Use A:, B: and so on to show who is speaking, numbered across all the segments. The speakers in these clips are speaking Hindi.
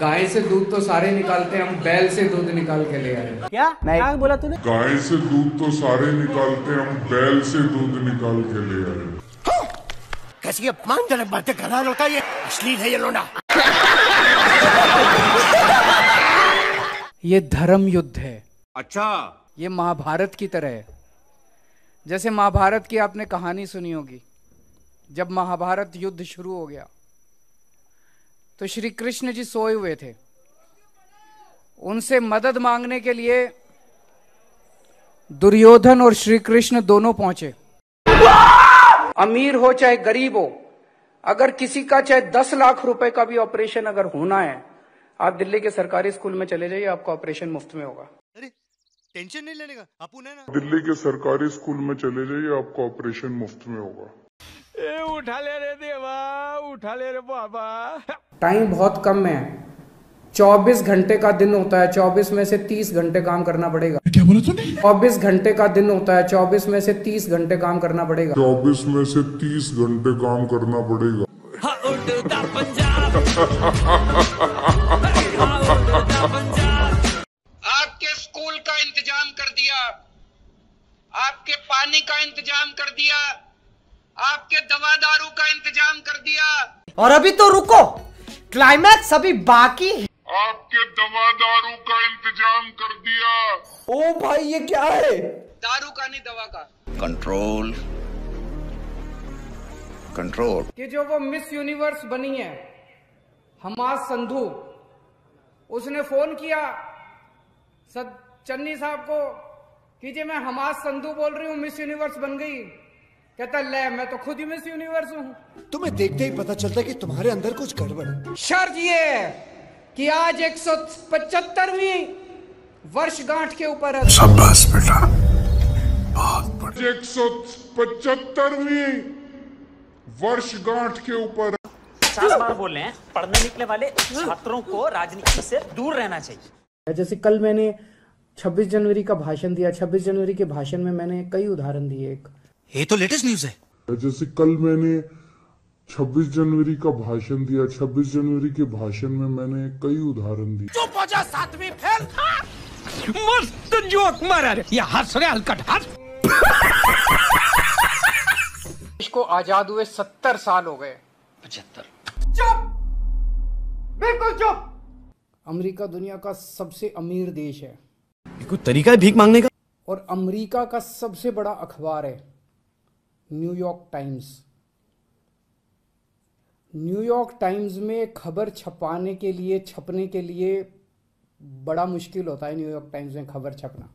A: गाय से दूध तो सारे निकालते हैं हम बैल से दूध निकाल के ले आए।
B: क्या? क्या बोला तूने?
C: गाय से दूध तो सारे निकालते हैं हम बैल से दूध निकाल के ले आए।
D: कैसी अपमानजनक बातें कर रहा लड़का ये? अश्लील है ये लोंडा।
A: ये धर्म युद्ध है।
D: अच्छा।
A: ये महाभारत की तरह है। जैसे महाभारत की आपने कहानी सुनी होगी जब महाभारत युद्ध शुरू हो गया तो श्री कृष्ण जी सोए हुए थे। उनसे मदद मांगने के लिए दुर्योधन और श्री कृष्ण दोनों पहुँचे। अमीर हो चाहे गरीब हो अगर किसी का चाहे दस लाख रुपए का भी ऑपरेशन अगर होना है आप दिल्ली के सरकारी स्कूल में चले जाइए आपका ऑपरेशन मुफ़्त में होगा।
D: अरे टेंशन नहीं लेने का अपुन है ना
C: दिल्ली के सरकारी स्कूल में चले जाइए आपका ऑपरेशन मुफ़्त में होगा।
B: ए, उठा ले रे देवा उठा ले रे बाबा।
A: टाइम बहुत कम है। 24 घंटे का दिन होता है 24 में से 30 घंटे काम करना पड़ेगा। क्या बोला तूने? 24 घंटे का दिन होता है 24 में से 30 घंटे काम करना पड़ेगा।
C: चौबीस में से तीस घंटे काम करना पड़ेगा।
E: आपके स्कूल का इंतज़ाम कर दिया। आपके पानी का इंतज़ाम कर दिया। आपके दवा दारू का इंतज़ाम कर दिया।
B: और अभी तो रुको। क्लाइमैक्स अभी बाकी है।
C: आपके दवा दारू का इंतज़ाम कर दिया।
B: ओ भाई ये क्या है?
E: दारू का नहीं दवा का।
D: कंट्रोल कंट्रोल
A: कि जो वो मिस यूनिवर्स बनी है हमास संधू उसने फ़ोन किया सद चन्नी साहब को कि जी मैं हमास संधू बोल रही हूँ मिस यूनिवर्स बन गई। कहता ले मैं तो खुद ही मिस यूनिवर्स हूँ।
D: तुम्हें देखते ही पता चलता है कि तुम्हारे अंदर कुछ गड़बड़
A: शर्त ये है कि आज एक सौ पचहत्तरवीं वर्षगांठ के ऊपर है।
C: एक सौ पचहत्तरवीं वर्षगांठ के ऊपर
F: पचास बार बोल रहे हैं पढ़ने निकले वाले छात्रों को राजनीति से दूर रहना चाहिए।
A: जैसे कल मैंने 26 जनवरी का भाषण दिया 26 जनवरी के भाषण में मैंने कई उदाहरण दिए। एक
D: ये तो लेटेस्ट न्यूज़ है।
C: जैसे कल मैंने 26 जनवरी का भाषण दिया 26 जनवरी के भाषण में मैंने कई उदाहरण दिए।
B: मस्त जोक मारा रे। ये हंस रे हलकट हंस।
A: देश को आज़ाद हुए सत्तर साल हो गए। पचहत्तर। चुप!
B: बिल्कुल चुप!
A: अमेरिका दुनिया का सबसे अमीर देश है।
D: कोई तरीका है भीख मांगने का?
A: और अमेरिका का सबसे बड़ा अखबार है। New York times. न्यूयॉर्क टाइम्स में खबर छपाने के लिए छपने के लिए बड़ा मुश्किल होता है न्यूयॉर्क टाइम्स में खबर छपना।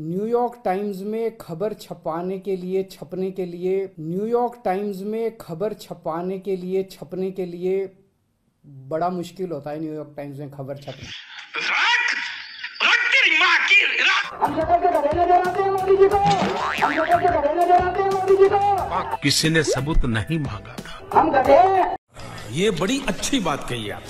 A: न्यूयॉर्क टाइम्स में खबर छपाने के लिए छपने के लिए न्यूयॉर्क टाइम्स में खबर छपाने के लिए छपने के लिए बड़ा मुश्किल होता है न्यूयॉर्क टाइम्स में खबर छपना।
G: किसी ने सबूत नहीं मांगा था। हम ये बड़ी अच्छी बात कही आप